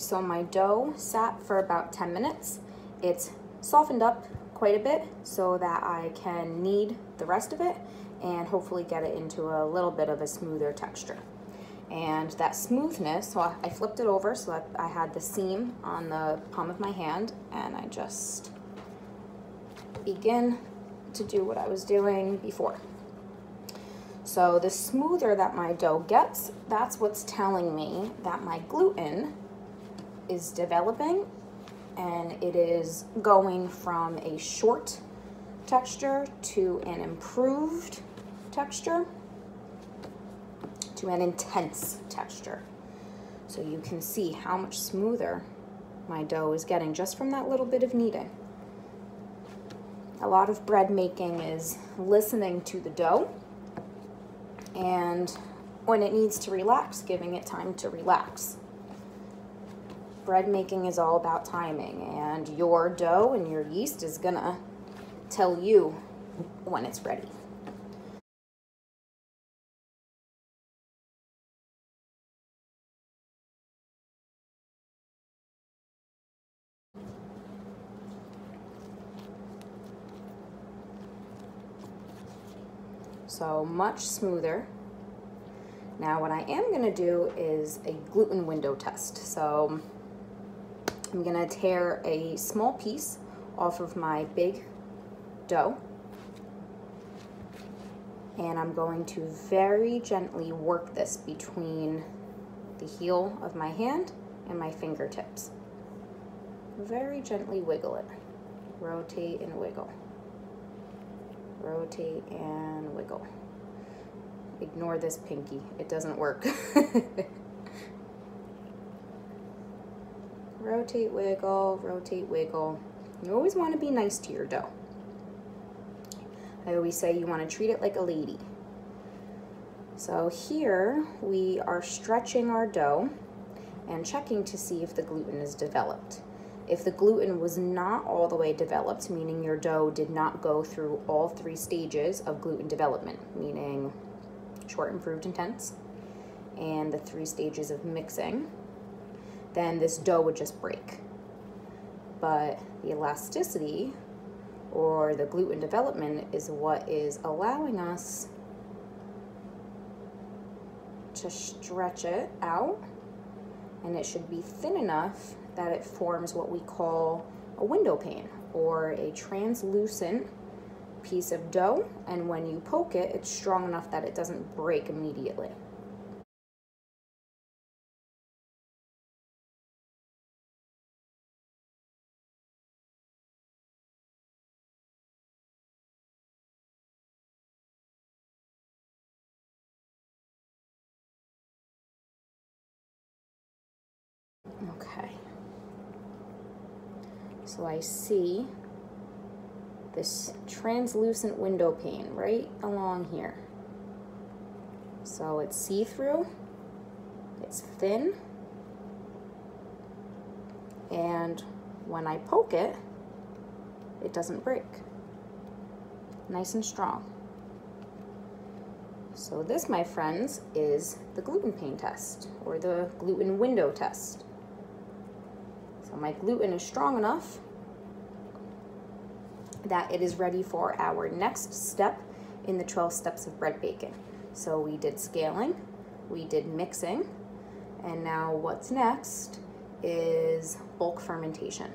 So my dough sat for about 10 minutes. It's softened up quite a bit so that I can knead the rest of it and hopefully get it into a little bit of a smoother texture. And that smoothness, so I flipped it over so that I had the seam on the palm of my hand and I just begin to do what I was doing before. So the smoother that my dough gets, that's what's telling me that my gluten is developing and it is going from a short texture to an improved texture to an intense texture. So you can see how much smoother my dough is getting just from that little bit of kneading. A lot of bread making is listening to the dough and when it needs to relax, giving it time to relax bread making is all about timing and your dough and your yeast is gonna tell you when it's ready. So much smoother. Now what I am gonna do is a gluten window test. So I'm gonna tear a small piece off of my big dough and I'm going to very gently work this between the heel of my hand and my fingertips. Very gently wiggle it. Rotate and wiggle. Rotate and wiggle. Ignore this pinky, it doesn't work. rotate, wiggle, rotate, wiggle. You always want to be nice to your dough. I always say you want to treat it like a lady. So here we are stretching our dough and checking to see if the gluten is developed. If the gluten was not all the way developed, meaning your dough did not go through all three stages of gluten development, meaning short, improved, intense, and the three stages of mixing, then this dough would just break. But the elasticity or the gluten development is what is allowing us to stretch it out and it should be thin enough that it forms what we call a window pane or a translucent piece of dough and when you poke it it's strong enough that it doesn't break immediately. Okay. So I see this translucent window pane right along here. So it's see-through, it's thin, and when I poke it, it doesn't break. Nice and strong. So this, my friends, is the gluten pane test, or the gluten window test. My gluten is strong enough that it is ready for our next step in the 12 steps of bread baking. So we did scaling, we did mixing, and now what's next is bulk fermentation.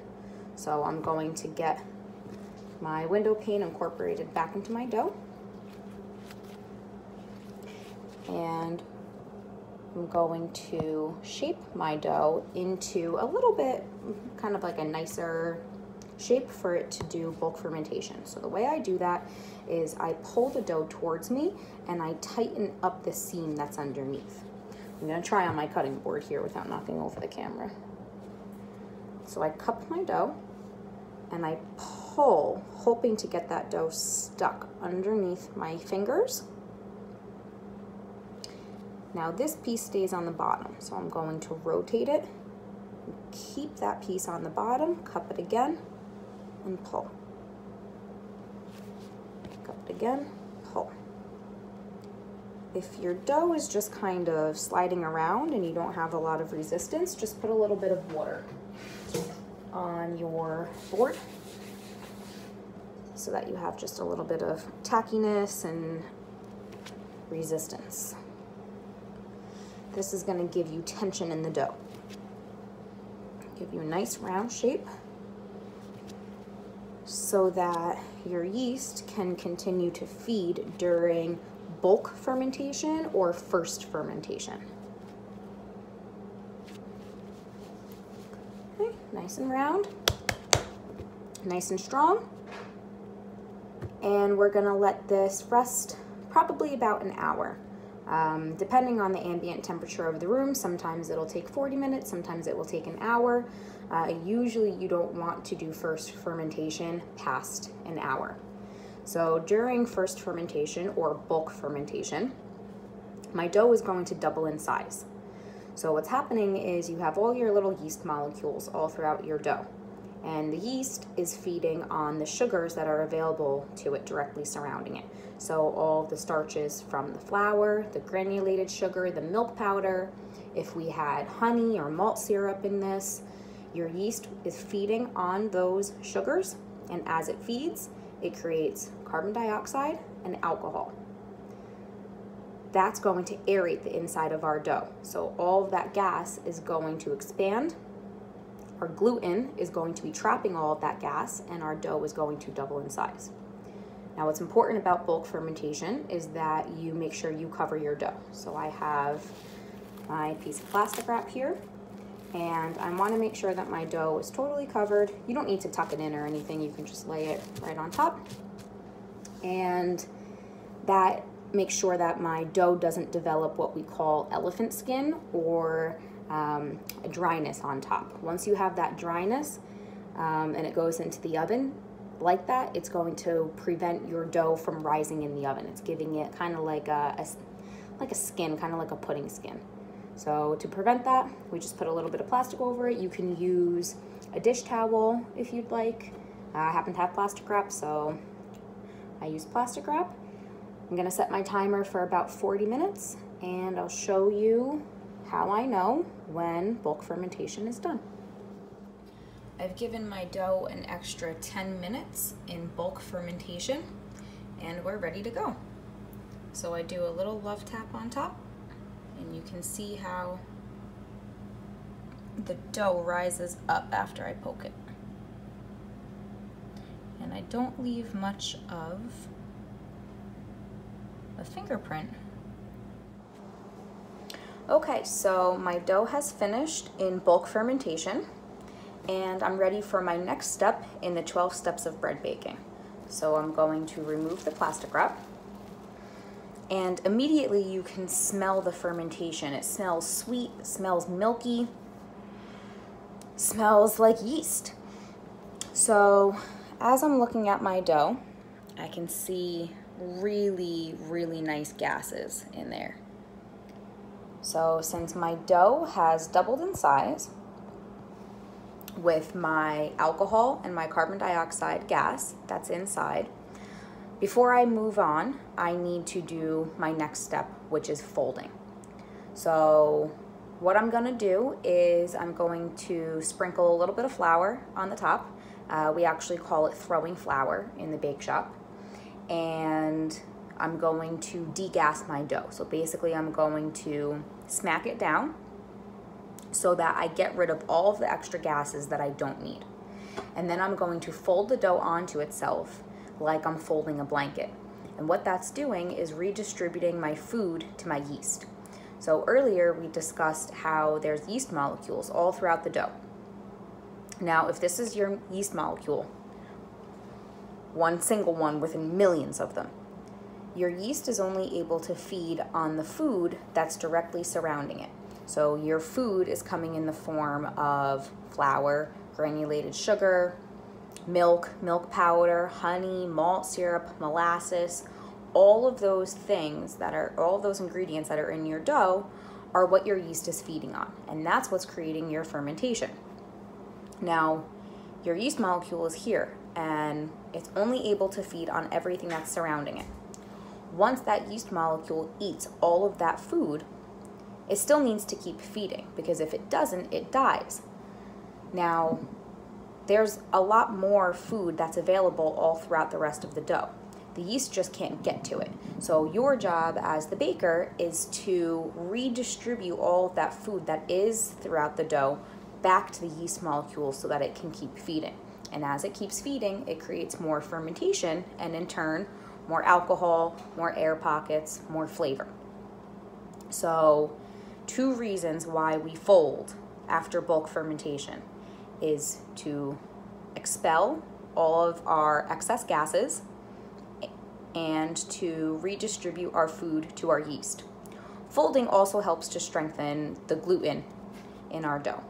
So I'm going to get my window pane incorporated back into my dough. And I'm going to shape my dough into a little bit kind of like a nicer shape for it to do bulk fermentation. So the way I do that is I pull the dough towards me and I tighten up the seam that's underneath. I'm gonna try on my cutting board here without knocking over the camera. So I cup my dough and I pull, hoping to get that dough stuck underneath my fingers now this piece stays on the bottom, so I'm going to rotate it, keep that piece on the bottom, cup it again, and pull. Cup it again, pull. if your dough is just kind of sliding around and you don't have a lot of resistance, just put a little bit of water on your board so that you have just a little bit of tackiness and resistance. This is gonna give you tension in the dough. Give you a nice round shape so that your yeast can continue to feed during bulk fermentation or first fermentation. Okay, nice and round, nice and strong. And we're gonna let this rest probably about an hour. Um, depending on the ambient temperature of the room, sometimes it'll take 40 minutes, sometimes it will take an hour. Uh, usually you don't want to do first fermentation past an hour. So during first fermentation or bulk fermentation, my dough is going to double in size. So what's happening is you have all your little yeast molecules all throughout your dough. And the yeast is feeding on the sugars that are available to it directly surrounding it. So all the starches from the flour, the granulated sugar, the milk powder, if we had honey or malt syrup in this, your yeast is feeding on those sugars. And as it feeds, it creates carbon dioxide and alcohol. That's going to aerate the inside of our dough. So all of that gas is going to expand. Our gluten is going to be trapping all of that gas and our dough is going to double in size. Now what's important about bulk fermentation is that you make sure you cover your dough. So I have my piece of plastic wrap here and I wanna make sure that my dough is totally covered. You don't need to tuck it in or anything, you can just lay it right on top. And that makes sure that my dough doesn't develop what we call elephant skin or um, dryness on top. Once you have that dryness um, and it goes into the oven, like that, it's going to prevent your dough from rising in the oven. It's giving it kind of like a, a, like a skin, kind of like a pudding skin. So to prevent that, we just put a little bit of plastic over it. You can use a dish towel if you'd like. I happen to have plastic wrap, so I use plastic wrap. I'm gonna set my timer for about 40 minutes and I'll show you how I know when bulk fermentation is done. I've given my dough an extra 10 minutes in bulk fermentation and we're ready to go. So I do a little love tap on top and you can see how the dough rises up after I poke it. And I don't leave much of a fingerprint. Okay, so my dough has finished in bulk fermentation and I'm ready for my next step in the 12 steps of bread baking. So I'm going to remove the plastic wrap and immediately you can smell the fermentation. It smells sweet, smells milky, smells like yeast. So as I'm looking at my dough, I can see really, really nice gases in there. So since my dough has doubled in size, with my alcohol and my carbon dioxide gas that's inside. Before I move on, I need to do my next step, which is folding. So what I'm gonna do is I'm going to sprinkle a little bit of flour on the top. Uh, we actually call it throwing flour in the bake shop. And I'm going to degas my dough. So basically I'm going to smack it down so that I get rid of all of the extra gases that I don't need. And then I'm going to fold the dough onto itself like I'm folding a blanket. And what that's doing is redistributing my food to my yeast. So earlier we discussed how there's yeast molecules all throughout the dough. Now, if this is your yeast molecule, one single one within millions of them, your yeast is only able to feed on the food that's directly surrounding it. So your food is coming in the form of flour, granulated sugar, milk, milk powder, honey, malt syrup, molasses, all of those things that are, all those ingredients that are in your dough are what your yeast is feeding on. And that's what's creating your fermentation. Now, your yeast molecule is here and it's only able to feed on everything that's surrounding it. Once that yeast molecule eats all of that food, it still needs to keep feeding because if it doesn't, it dies. Now, there's a lot more food that's available all throughout the rest of the dough. The yeast just can't get to it. So your job as the baker is to redistribute all of that food that is throughout the dough back to the yeast molecules so that it can keep feeding. And as it keeps feeding, it creates more fermentation and in turn, more alcohol, more air pockets, more flavor. So two reasons why we fold after bulk fermentation is to expel all of our excess gases and to redistribute our food to our yeast. Folding also helps to strengthen the gluten in our dough.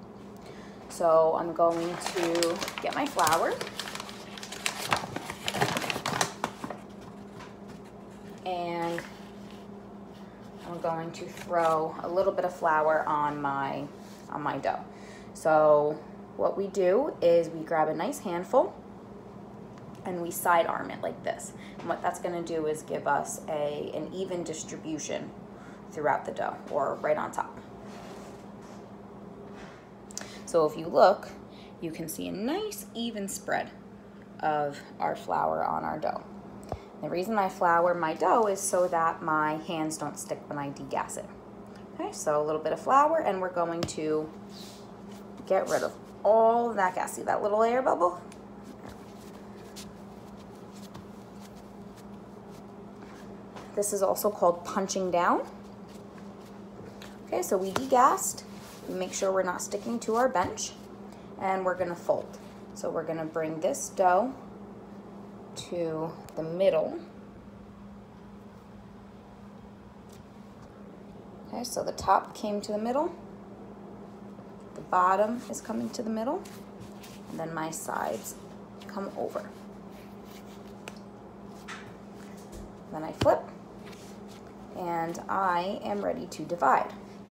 So I'm going to get my flour. Going to throw a little bit of flour on my on my dough. So what we do is we grab a nice handful and we side arm it like this. And what that's gonna do is give us a, an even distribution throughout the dough or right on top. So if you look, you can see a nice even spread of our flour on our dough. The reason I flour my dough is so that my hands don't stick when I degas it. Okay, so a little bit of flour and we're going to get rid of all of that gas. See that little air bubble? This is also called punching down. Okay, so we degassed. We make sure we're not sticking to our bench. And we're gonna fold. So we're gonna bring this dough to the middle. Okay, so the top came to the middle. The bottom is coming to the middle. And then my sides come over. Then I flip and I am ready to divide.